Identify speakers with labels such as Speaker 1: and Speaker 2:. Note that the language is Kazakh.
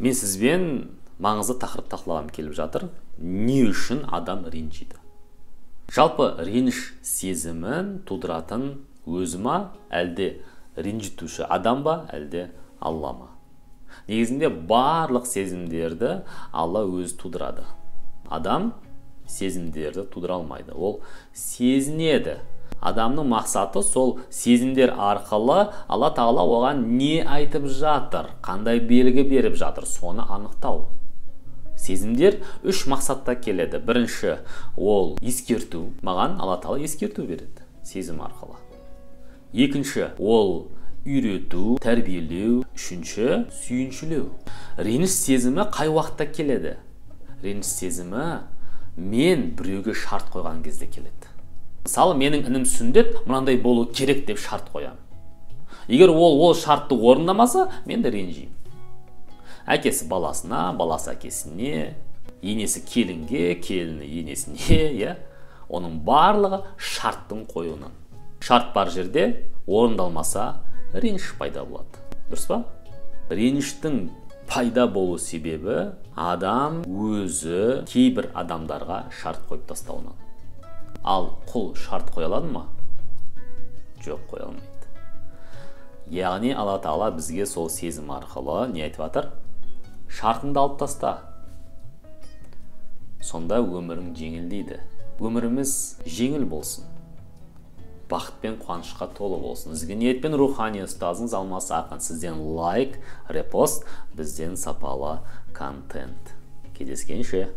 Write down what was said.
Speaker 1: мен сізбен маңызды тақырып талқылағым келіп жатыр. Не үшін адам ренжиді? Жалпы реніш сезімін тудыратын өзі ма? Әлде ренжітуші адам ба? Әлде алла ма? Негізінде барлық сезімдерді алла өзі тудырады. Адам сезімдерді тудыра алмайды. Ол сезінеді. Адамның мақсаты сол сезімдер арқылы алла тағала оған не айтып жатыр қандай белгі беріп жатыр соны анықтау. Сезімдер үш мақсатта келеді. Бірінші ол ескерту. Маған алла тағала ескерту береді сезім арқылы. Екінші ол үйрету тәрбиелеу. Үшінші сүйіншілеу. Реніш сезімі қай уақытта келеді? Реніш сезімі мен біреуге шарт қойған кезде келеді. Мысалы менің інім сүндет мынандай болу керек деп шарт қоямын егер ол ол шартты орындамаса мен де ренжимін. Әкесі баласына баласы әкесіне енесі келінге келіні енесіне иә оның барлығы шарттың қоюынан. Шарт бар жерде орындалмаса реніш пайда болады. Дұрыс па? Реніштің пайда болу себебі адам өзі кейбір адамдарға шарт қойып тастауынан. Ал құл шарт қоя алады ма? Жоқ қоя алмайды. Яғни алла тағала бізге сол сезім арқылы не айтып жатыр шартыңды алып таста. Сонда өмірің жеңілдейді өміріміз жеңіл болсын. Бақыт пен қуанышқа толы болсын. Ізгі ниетпен рухани ұстазыңыз алмас ақын сізден лайк репост бізден сапалы контент. Кездескенше.